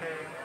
Okay.